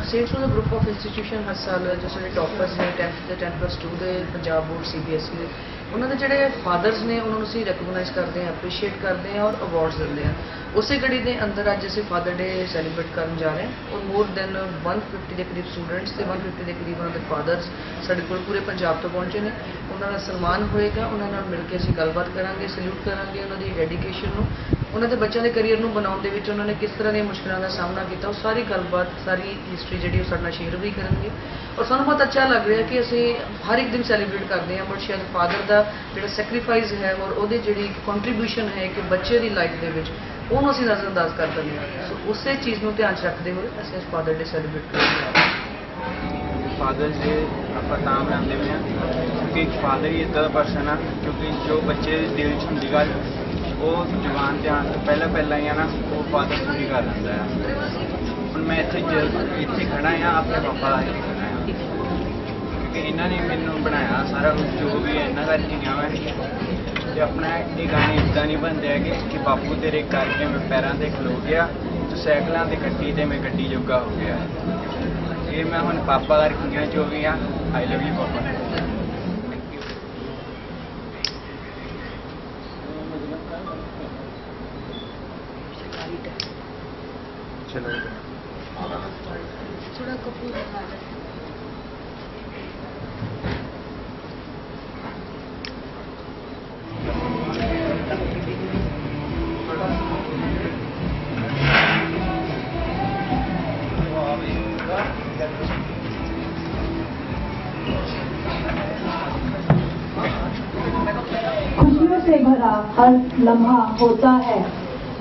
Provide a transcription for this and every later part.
Safe ਟੂ ਦਾ group of institution ਹਰ ਸਾਲ ਜੋ ਸਾਡੇ ਟੌਪਰਸ ਨੇ 10th ਤੇ 10 ਪਲੱਸ 2 ਦੇ ਪੰਜਾਬ ਬੋਰਡ ਸੀਬੀਐਸਈ ਦੇ, ਉਹਨਾਂ ਦੇ ਜਿਹੜੇ ਫਾਦਰਸ ਨੇ, ਉਹਨਾਂ ਨੂੰ ਅਸੀਂ ਰੈਕਗਨਾਈਜ਼ ਕਰਦੇ ਹਾਂ ਅਪਰੀਸ਼ੀਏਟ ਕਰਦੇ ਹਾਂ ਔਰ ਅਵਾਰਡਸ ਦਿੰਦੇ ਹਾਂ। ਉਸੇ ਕੜੀ ਦੇ ਅੰਦਰ ਅੱਜ ਅਸੀਂ ਫਾਦਰ ਡੇ ਸੈਲੀਬ੍ਰੇਟ ਕਰਨ ਜਾ ਰਹੇ ਹਾਂ ਔਰ ਮੋਰ ਦੈਨ 150 ਦੇ ਕਰੀਬ ਸਟੂਡੈਂਟਸ ਤੇ 150 ਦੇ ਕਰੀਬ ਉਹਨਾਂ ਦੇ ਫਾਦਰਸ ਸਾਡੇ ਕੋਲ ਪੂਰੇ ਪੰਜਾਬ ਤੋਂ ਪਹੁੰਚੇ ਨੇ। ਉਹਨਾਂ ਦਾ ਸਨਮਾਨ ਹੋਏਗਾ, ਉਹਨਾਂ ਨਾਲ ਮਿਲ ਕੇ ਅਸੀਂ ਗੱਲਬਾਤ ਕਰਾਂਗੇ ਸਲੂਟ ਕਰਾਂਗੇ ਉਹਨਾਂ ਦੀ ਡੈਡੀਕੇਸ਼ਨ ਨੂੰ ਉਹਨਾਂ ਦੇ ਬੱਚਿਆਂ ਦੇ ਕੈਰੀਅਰ ਨੂੰ ਬਣਾਉਣ ਦੇ ਵਿੱਚ ਉਹਨਾਂ ਨੇ ਕਿਸ ਤਰ੍ਹਾਂ ਦੀਆਂ ਮੁਸ਼ਕਲਾਂ ਦਾ ਸਾਹਮਣਾ ਕੀਤਾ, ਉਹ ਸਾਰੀ ਗੱਲਬਾਤ, ਸਾਰੀ ਹਿਸਟਰੀ ਜਿਹੜੀ ਉਹ ਸਾਡੇ ਨਾਲ ਸ਼ੇਅਰ ਵੀ ਕਰਨਗੇ। ਔਰ ਸਾਨੂੰ ਬਹੁਤ ਅੱਛਾ ਲੱਗ ਰਿਹਾ ਕਿ ਅਸੀਂ ਹਰ ਇੱਕ ਦਿਨ ਸੈਲੀਬ੍ਰੇਟ ਕਰਦੇ ਹਾਂ ਬਟ ਸ਼ਾਇਦ ਫਾਦਰ ਦਾ ਜਿਹੜਾ ਸੈਕਰੀਫਾਈਸ ਹੈ ਔਰ ਉਹਦੇ ਜਿਹੜੀ ਕੰਟਰੀਬਿਊਸ਼ਨ ਹੈ ਕਿ ਬੱਚੇ ਦੀ ਲਾਈਫ ਦੇ ਵਿੱਚ, ਉਹਨੂੰ ਅਸੀਂ ਨਜ਼ਰਅੰਦਾਜ਼ ਕਰ ਦਿੰਦੇ ਹਾਂ। ਸੋ ਉਸੇ ਚੀਜ਼ ਨੂੰ ਧਿਆਨ 'ਚ ਰੱਖਦੇ ਹੋਏ ਅਸੀਂ ਇਸ ਫਾਦਰ ਡੇ ਸੈਲੀਬ੍ਰੇਟ ਕਰਦੇ ਹਾਂ। ਫਾਦਰ ਡੇ ਆਪਾਂ ਤਾਂ ਮਨਾਉਂਦੇ ਪਏ ਹਾਂ ਕਿਉਂਕਿ ਫਾਦਰ ਹੀ ਇਦਾਂ ਦਾ ਪਰਸਨ ਆ, ਕਿਉਂਕਿ ਜੋ ਬੱਚੇ ਦੇ ਦਿਲ 'ਚ ਹੁੰਦੀ ਗੱਲ ਉਹ ਜਵਾਨ ਤੇ ਆਉਣ ਤੋਂ ਪਹਿਲਾਂ ਪਹਿਲਾਂ ਹੀ ਆ ਨਾ, ਉਹ ਫਾਦਰ ਪੂਰੀ ਕਰ ਲੈਂਦਾ ਆ। ਹੁਣ ਮੈਂ ਇੱਥੇ ਜ- ਇੱਥੇ ਖੜਾ ਆ, ਆਪਣੇ ਪਾਪਾ ਦਾ ਹੀ ਖੜਾ ਆ। ਕਿਉਂਕਿ ਇਹਨਾਂ ਨੇ ਮੈਨੂੰ ਬਣਾਇਆ ਸਾਰਾ ਕੁਝ, ਜੋ ਵੀ ਹੈ ਇਹਨਾਂ ਕਰਕੇ ਗਿਆ ਮੈਂ ਤੇ ਆਪਣਾ ਇਹ ਗਾਣੇ ਇਦਾਂ ਨਹੀਂ ਬਣਦੇ ਹੈਗੇ ਕਿ ਬਾਪੂ ਤੇਰੇ ਕਰਕੇ ਮੈਂ ਪੈਰਾਂ ਤੇ ਖਲੋ ਗਿਆ, ਤੇ ਸਾਈਕਲਾਂ ਤੇ ਗੱਡੀ ਤੇ ਮੈਂ ਗੱਡੀ ਜੋਗਾ ਹੋ ਗਿਆ। ਇਹ ਮੈਂ ਹੁਣ ਪਾਪਾ ਕਰਕੇ ਗਿਆ ਜੋ ਵੀ ਆ ਆਈ ਲਵ ਯੂ ਪਾਪਾ। से भरा हर लम्हा होता है।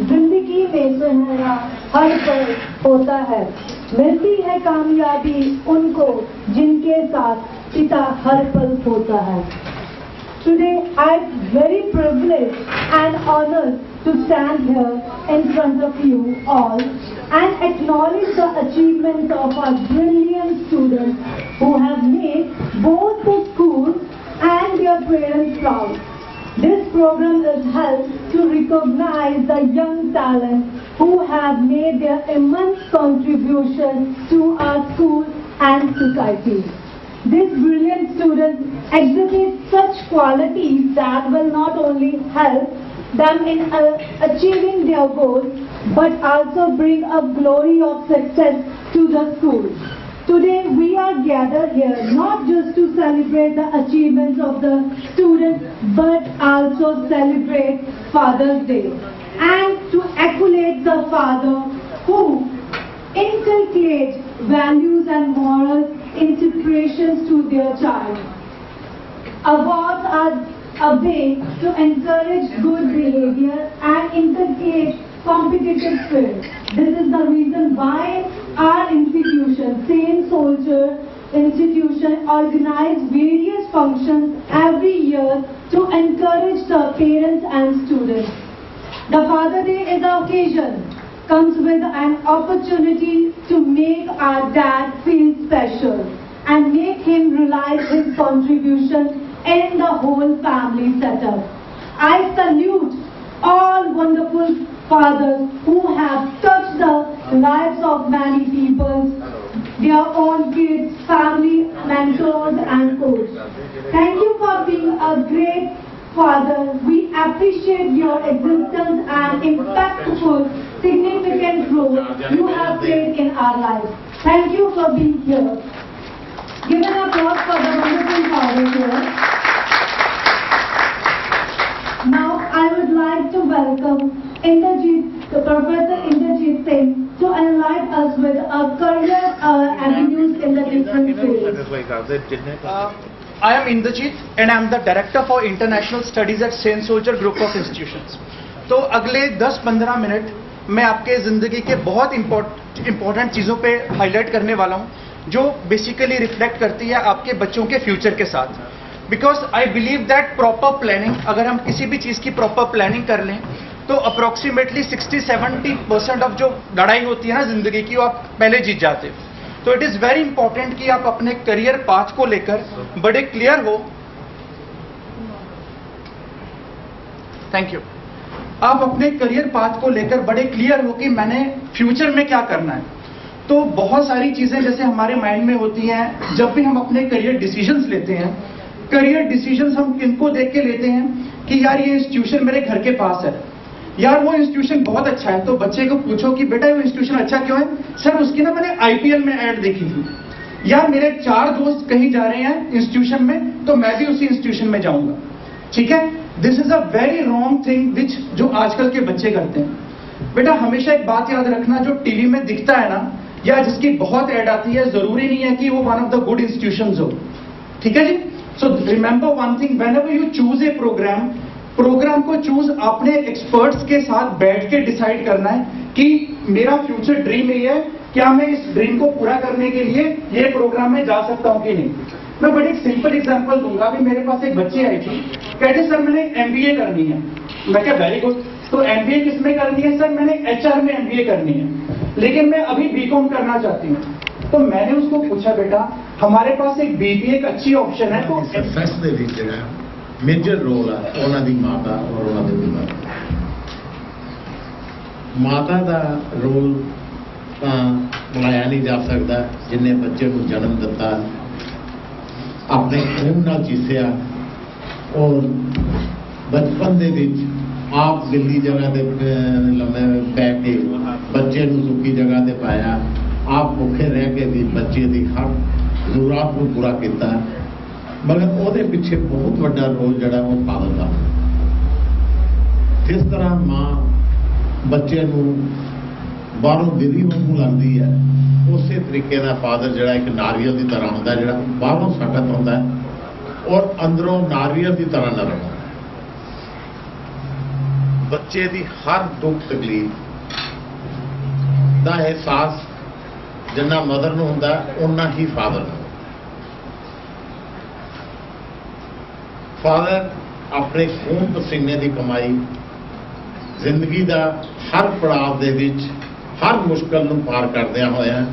ज़िंदगी में सुनहरा हर पल होता है। मिलती है कामयाबी उनको जिनके साथ पिता हर पल होता है Today I'm very privileged and honored to stand here in front of you all and acknowledge the achievements of our brilliant students who have made both the school and their parents proud. This program is held to recognize the young talent who have made their immense contribution to our school and society. These brilliant students exhibit such qualities that will not only help them in uh, achieving their goals but also bring a glory of success to the school. Today we are gathered here not just to celebrate the achievements of the students but also celebrate Father's Day and to accolade the father who inculcates values and moral inspirations to their child. Awards are a way to encourage good behavior and inculcate competitive spirit. This is the reason why our institution, Same Soldier Institution, organize various functions every year to encourage the parents and students. The Father Day is the occasion comes with an opportunity to make our dad feel special and make him realize his contribution in the whole family setup. I salute all wonderful fathers who have touched the lives of many people, their own kids, family, mentors and coaches. Thank you for being a great Father, we appreciate your existence and impactful, significant role you have played in our lives. Thank you for being here. Give an applause for the wonderful father here. Now I would like to welcome Inderjeet, the Professor Inderjeet Singh enlighten us with our career uh, avenues in the different fields. Uh, I am Indrajit and I am the Director for International Studies at Saint Soldier Group of Institutions. तो अगले 10-15 minute मैं आपके ज़िंदगी के बहुत important चीज़ों पे highlight करने वाला हूँ जो बेसिकली रिफ्लेक्ट करती है आपके बच्चों के फ्यूचर के साथ because I believe that proper planning अगर हम किसी भी चीज़ की प्रॉपर प्लानिंग कर लें तो अप्रोक्सीमेटली 60-70 परसेंट ऑफ़ जो लड़ाई होती है ना ज़िंदगी की, वो आप पहले जीत जाते हो। तो इट इज़ वेरी इंपॉर्टेंट कि आप अपने करियर पाथ को लेकर बड़े क्लियर हो। थैंक यू आप अपने करियर पाथ को लेकर बड़े क्लियर हो कि मैंने फ्यूचर में क्या करना है। तो बहुत सारी चीज़ें जैसे हमारे माइंड में होती हैं, जब भी हम अपने करियर डिसीजंस लेते हैं करियर डिसीजंस हम किनको देख के लेते हैं कि यार ये इंस्टीट्यूशन मेरे घर के पास है। यार वो इंस्टीट्यूशन बहुत अच्छा है। तो बच्चे को पूछो कि, बेटा वो इंस्टीट्यूशन अच्छा क्यों है? सर, उसकी ना मैंने आईपीएल में ऐड देखी थी। या मेरे चार दोस्त कहीं जा रहे हैं इंस्टीट्यूशन में तो मैं भी उसी इंस्टीट्यूशन में जाऊँगा। ठीक है? This is a very wrong thing which जो आजकल के बच्चे करते हैं। बेटा, हमेशा एक बात याद रखना, जो टीवी में दिखता है ना, या जिसकी बहुत ऐड आती है, ज़रूरी नहीं है कि वो one of the good institution हो। ठीक है जी? So remember one thing whenever you choose a program program को चूज़ अपने एक्सपर्ट्स के साथ बैठ के डिसाइड करना है कि मेरा फ्यूचर ड्रीम ये है, क्या मैं इस ड्रीम को पूरा करने के लिए ये प्रोग्राम में जा सकता हूँ कि नहीं? मैं बड़ी सिंपल एग्जांपल दूँगा। अभी मेरे पास एक बच्ची आई थी, कहते, सर, मैंने एमबीए करनी है। मैं क्या वेरी गुड तो एमबीए किसमें करनी है, सर? मैंने एचआर में एमबीए करनी है। लेकिन मैं अभी बीकॉम करना चाहती हूँ। तो मैंने उसको पूछा, बेटा, हमारे पास एक बीबीए एक अच्छी ऑप्शन है तो ਮੇਜਰ ਰੋਲ ਆ ਉਹਨਾਂ ਦੀ ਮਾਤਾ ਔਰ ਉਹਨਾਂ ਦੇ ਪਿਤਾ। ਮਾਤਾ ਦਾ ਰੋਲ ਤਾਂ ਬਣਾਇਆ ਨਹੀਂ ਜਾ ਸਕਦਾ, ਜਿਨੇ ਬੱਚੇ ਨੂੰ ਜਨਮ ਦਿੱਤਾ, ਆਪਣੇ ਖੂਨ ਨਾਲ ਜੀਸਿਆ ਔਰ ਬਚਪਨ ਦੇ ਵਿੱਚ ਆਪ ਗਿੱਲੀ ਜਗ੍ਹਾ ਤੇ ਲੰਮੇ ਪੈ ਕੇ ਬੱਚੇ ਨੂੰ ਸੁੱਕੀ ਜਗ੍ਹਾ ਤੇ ਪਾਇਆ, ਆਪ ਭੁੱਖੇ ਰਹਿ ਕੇ ਵੀ ਬੱਚੇ ਦੀ ਹਰ ਜ਼ਰੂਰਤ ਨੂੰ ਪੂਰਾ ਕੀਤਾ। ਮਗਰ ਉਹਦੇ ਪਿੱਛੇ ਬਹੁਤ ਵੱਡਾ ਰੋਲ ਜਿਹੜਾ ਉਹ ਫਾਦਰ ਦਾ। ਜਿਸ ਤਰ੍ਹਾਂ ਮਾਂ ਬੱਚੇ ਨੂੰ ਬਾਹਰੋਂ ਵਿਧੀ ਵਾਂਗੂ ਲੱਗਦੀ ਹੈ, ਉਸੇ ਤਰੀਕੇ ਨਾਲ ਫਾਦਰ ਜਿਹੜਾ ਇੱਕ ਨਾਰੀਅਲ ਦੀ ਤਰ੍ਹਾਂ ਹੁੰਦਾ ਜਿਹੜਾ ਬਾਹਰੋਂ ਸਖਤ ਹੁੰਦਾ ਹੈ ਔਰ ਅੰਦਰੋਂ ਨਾਰੀਅਲ ਦੀ ਤਰ੍ਹਾਂ ਨਰਮ ਹੁੰਦਾ ਬੱਚੇ ਦੀ ਹਰ ਦੁੱਖ ਤਕਲੀਫ ਦਾ ਅਹਿਸਾਸ ਜਿੰਨਾ ਮਦਰ ਨੂੰ ਹੁੰਦਾ ਉਨਾ ਹੀ ਫਾਦਰ ਨੂੰ ਫਾਦਰ ਆਪਣੇ ਖੂਨ ਪਸੀਨੇ ਦੀ ਕਮਾਈ, ਜ਼ਿੰਦਗੀ ਦਾ ਹਰ ਪੜਾਅ ਦੇ ਵਿੱਚ ਹਰ ਮੁਸ਼ਕਲ ਨੂੰ ਪਾਰ ਕਰਦਿਆਂ ਹੋਇਆ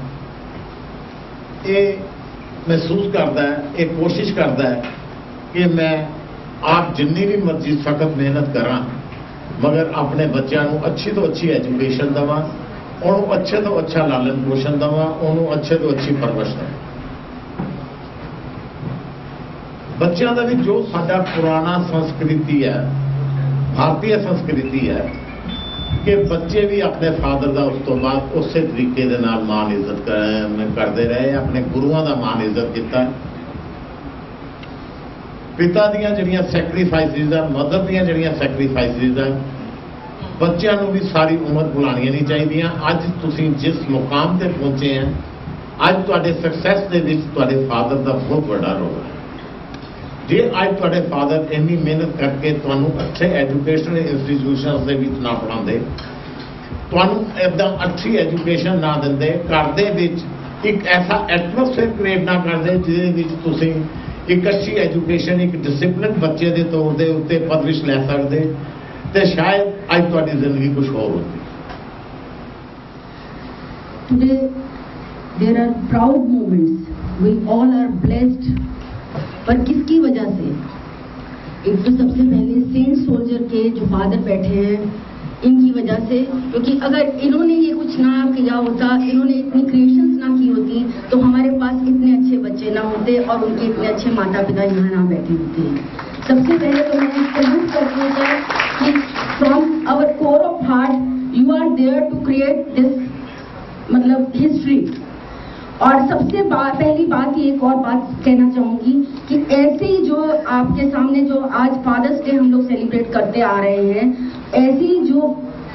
ਇਹ ਮਹਿਸੂਸ ਕਰਦਾ ਹੈ, ਇਹ ਕੋਸ਼ਿਸ਼ ਕਰਦਾ ਹੈ ਕਿ ਮੈਂ ਆਪ ਜਿੰਨੀ ਵੀ ਮਰਜ਼ੀ ਸਖਤ ਮਿਹਨਤ ਕਰਾਂ, ਮਗਰ ਆਪਣੇ ਬੱਚਿਆਂ ਨੂੰ ਅੱਛੀ ਤੋਂ ਅੱਛੀ ਐਜੂਕੇਸ਼ਨ ਦੇਵਾਂ, ਉਹਨੂੰ ਅੱਛੇ ਤੋਂ ਅੱਛਾ ਲਾਲਨ ਪੋਸ਼ਣ ਦੇਵਾਂ, ਉਹਨੂੰ ਅੱਛੇ ਤੋਂ ਅੱਛੀ ਪਰਵਰਿਸ਼ ਦੇਵਾਂ। ਬੱਚਿਆਂ ਦਾ ਵੀ ਜੋ ਸਾਡਾ ਪੁਰਾਣਾ ਸੰਸਕ੍ਰਿਤੀ ਹੈ, ਭਾਰਤੀ ਸੰਸਕ੍ਰਿਤੀ ਹੈ, ਕਿ ਬੱਚੇ ਵੀ ਆਪਣੇ ਫਾਦਰ ਦਾ ਉਸ ਤੋਂ ਬਾਅਦ ਉਸੇ ਤਰੀਕੇ ਦੇ ਨਾਲ ਮਾਨ ਇੱਜ਼ਤ ਕਰਦੇ ਰਹੇ, ਆਪਣੇ ਗੁਰੂਆਂ ਦਾ ਮਾਨ ਇੱਜ਼ਤ ਕੀਤਾ। ਪਿਤਾ ਦੀਆਂ ਜਿਹੜੀਆਂ ਸੈਕਰੀਫਾਈਸਿਸ ਆ ਮਦਰ ਦੀਆਂ ਜਿਹੜੀਆਂ ਸੈਕਰੀਫਾਈਸਿਸ ਆ, ਬੱਚਿਆਂ ਨੂੰ ਵੀ ਸਾਰੀ ਉਮਰ ਭੁਲਾਣੀਆਂ ਨਹੀਂ ਚਾਹੀਦੀਆਂ। ਅੱਜ ਤੁਸੀਂ ਜਿਸ ਮੁਕਾਮ ਤੇ ਪਹੁੰਚੇ ਆ, ਅੱਜ ਤੁਹਾਡੇ ਸਕਸੈਸ ਦੇ ਵਿੱਚ ਤੁਹਾਡੇ ਫਾਦਰ ਦਾ ਬਹੁਤ ਵੱਡਾ ਰੋਲ ਹੈ। ਜੇ ਅੱਜ ਤੁਹਾਡੇ ਫਾਦਰ ਇੰਨੀ ਮਿਹਨਤ ਕਰਕੇ ਤੁਹਾਨੂੰ ਅੱਛੇ ਐਜੂਕੇਸ਼ਨਲ ਇੰਸਟੀਟਿਊਸ਼ਨਸ ਦੇ ਵਿੱਚ ਨਾ ਪੜਾਉਂਦੇ ਤੁਹਾਨੂੰ ਇਦਾਂ ਅੱਛੀ ਐਜੂਕੇਸ਼ਨ ਨਾ ਦਿੰਦੇ ਘਰ ਦੇ ਵਿੱਚ ਇੱਕ ਐਸਾ ਐਟਮੋਸਫੇਅਰ ਕ੍ਰੀਏਟ ਨਾ ਕਰਦੇ ਜਿਹਦੇ ਵਿੱਚ ਤੁਸੀਂ ਇੱਕ ਅੱਛੀ ਐਜੂਕੇਸ਼ਨ ਇੱਕ ਡਿਸਪਲਿਨ ਬੱਚੇ ਦੇ ਤੌਰ ਦੇ ਉੱਤੇ ਪਰਵਰਿਸ਼ ਲੈ ਸਕਦੇ ਤੇ ਸ਼ਾਇਦ ਅੱਜ ਤੁਹਾਡੀ ਜ਼ਿੰਦਗੀ ਕੁਝ ਹੋਰ ਹੁੰਦੀ Today, there are proud moments. We all are blessed. पर किसकी वजह से? एक तो सबसे पहले सेंट सोल्जर के जो फादर बैठे हैं, इनकी वजह से, क्योंकि अगर इन्होंने ये कुछ ना किया होता, इन्होंने इतनी क्रिएशंस ना की होती तो हमारे पास इतने अच्छे बच्चे ना होते और उनके इतने अच्छे माता पिता यहाँ ना बैठे होते। सबसे पहले तो मैं सल्यूट करती हूँ कि from our core of heart you are there to create this मतलब हिस्ट्री और सबसे बा, पहली बात ये एक और बात कहना चाहूँगी कि ऐसे जो आपके सामने जो आज फादर्स डे हम लोग सेलिब्रेट करते आ रहे हैं ऐसी जो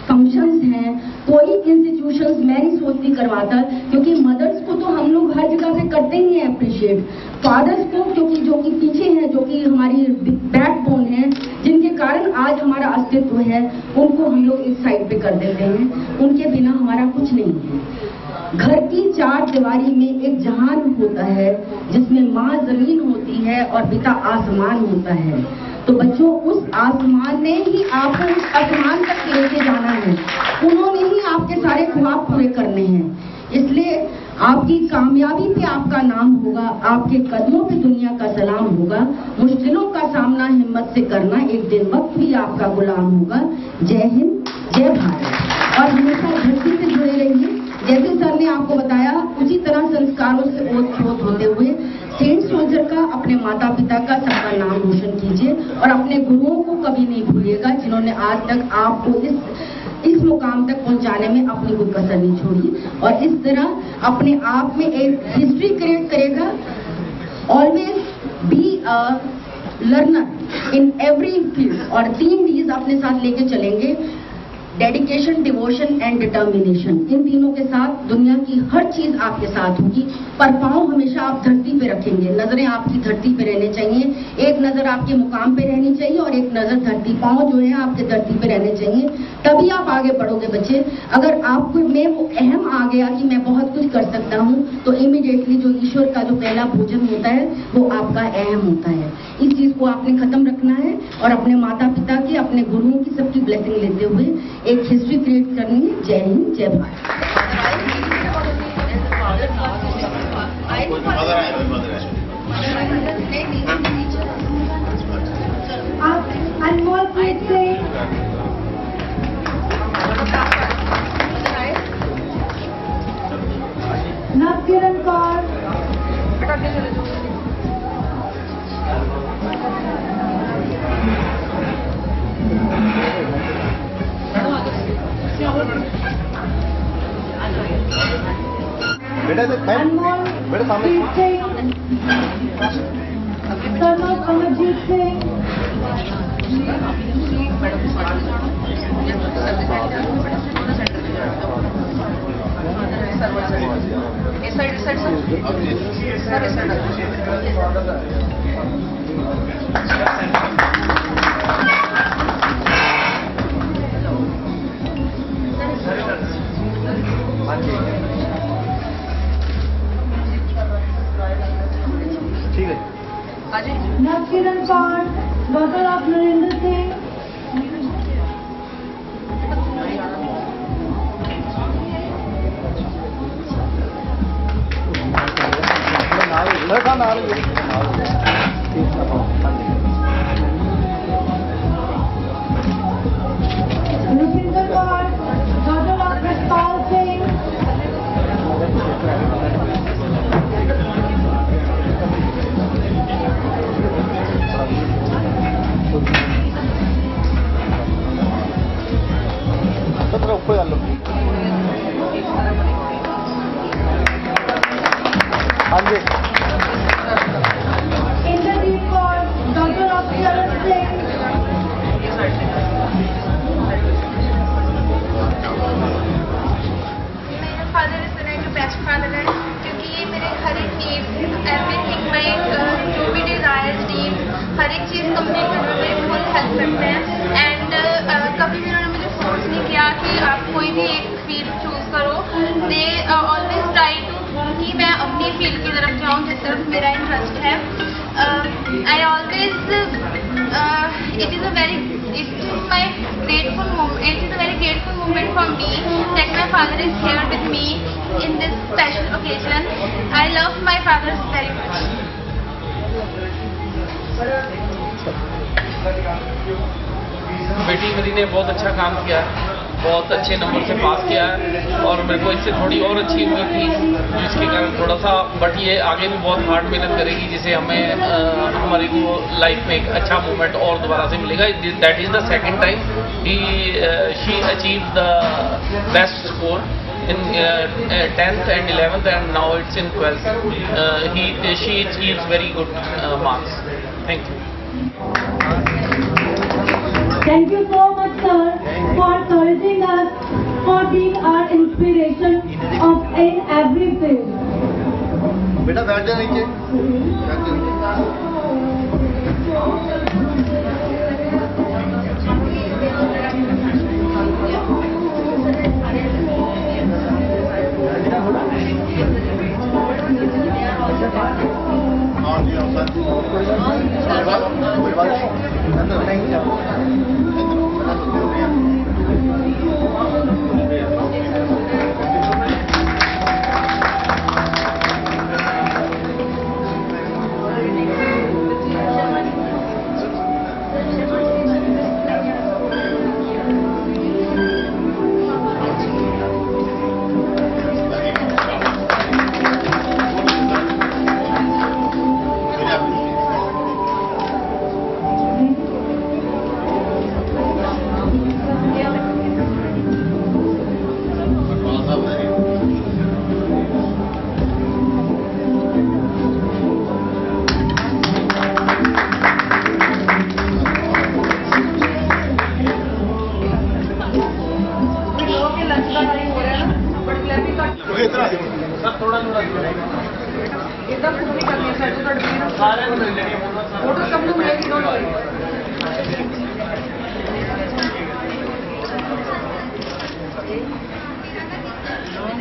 फ़ंक्शंस हैं कोई इंस्टीट्यूशंस मैं नहीं सोचती करवाता क्योंकि मदर्स को तो हम लोग हर जगह से करते ही हैं अप्रिशिएट फादर्स को क्योंकि जो कि पीछे हैं जो कि हमारी बैकबोन है जिनके कारण आज हमारा अस्तित्व है उनको हम लोग इस साइड पे कर देते हैं। उनके बिना हमारा कुछ नहीं है। घर की चार दीवारी में एक जहान होता है, जिसमें माँ ज़मीन होती है और पिता आसमान होता है। तो बच्चों, उस आसमान ने ही आपको उस आसमान तक लेके जाना है। उन्होंने ही आपके सारे ख्वाब पूरे करने हैं। इसलिए आपकी कामयाबी पे आपका नाम होगा, आपके कदमों पे दुनिया का सलाम होगा। मुश्किलों का सामना हिम्मत से करना, एक दिन वक्त भी आपका गुलाम होगा। जय हिंद, जय भारत। और हमेशा धरती जैसे सर ने आपको बताया, उसी तरह संस्कारों से ओत होते हुए सेंट सोल्जर का अपने माता पिता का सबका नाम रोशन कीजिए और अपने गुरुओं को कभी नहीं भूलिएगा, जिन्होंने आज तक आपको इस इस मुकाम तक पहुँचाने में अपनी कोई कसर नहीं छोड़ी। और इस तरह अपने आप में एक हिस्ट्री क्रिएट करेगा always be a learner in every field और तीन डीज अपने साथ लेके चलेंगे। डेडिकेशन डिवोशन एंड डिटर्मिनेशन इन तीनों के साथ दुनिया की हर चीज़ आपके साथ होगी, पर पाँव हमेशा आप धरती पे रखेंगे। नज़रें आपकी धरती पे रहने चाहिए। एक नज़र आपके मुकाम पे रहनी चाहिए और एक नज़र धरती, पाँव जो है आपके धरती पे रहने चाहिए। तभी आप आगे बढ़ोगे बच्चे। अगर आपको, में वो अहम आ गया कि मैं बहुत कुछ कर सकता हूँ तो इमीडिएटली जो ईश्वर का जो पहला भोजन होता है, वो आपका अहम होता है। इस चीज़ को आपने खत्म रखना है और अपने माता पिता की, अपने गुरुओं की सबकी ब्लेसिंग लेते हुए एक हिस्ट्री क्रिएट करनी है। जय हिंद जय भारत। आप अनमोल प्रीत अनमोल प्रीत सिंह सनम अमरजीत सिंह इस साइड इस साइड सर सर इस side Tá na área dele. कोई भी एक फ़ील्ड चूज़ करो। दे ऑलवेज ट्राई टू कि मैं अपनी फ़ील्ड की तरफ़ जाऊँ, जिस तरफ़ मेरा इंटरेस्ट है। I always it is a very it is my grateful it is a very grateful moment for me like my father is here with me in this special occasion I love my father very much बेटी मेरी ने बहुत अच्छा काम किया। बहुत अच्छे number से पास किया है और मेरे को इससे थोड़ी और अच्छी उम्मीद थी जिसके कारण थोड़ा सा बट ये आगे भी बहुत हार्ड मेहनत करेगी जिसे हमें हमारी को लाइफ में एक अच्छा मोमेंट और दोबारा से मिलेगा that is the second time he she achieve the best score in uh, uh, 10th and 11th and now it's in 12th. Uh, he, she achieves very good marks. Thank you. Thank you so much, sir, for encouraging us, for being our inspiration of in every field. बेटा बैठ जा नीचे बैठ जा। हाँ जी हाँ sir कोई बात कोई बात ਇਦਾਂ school.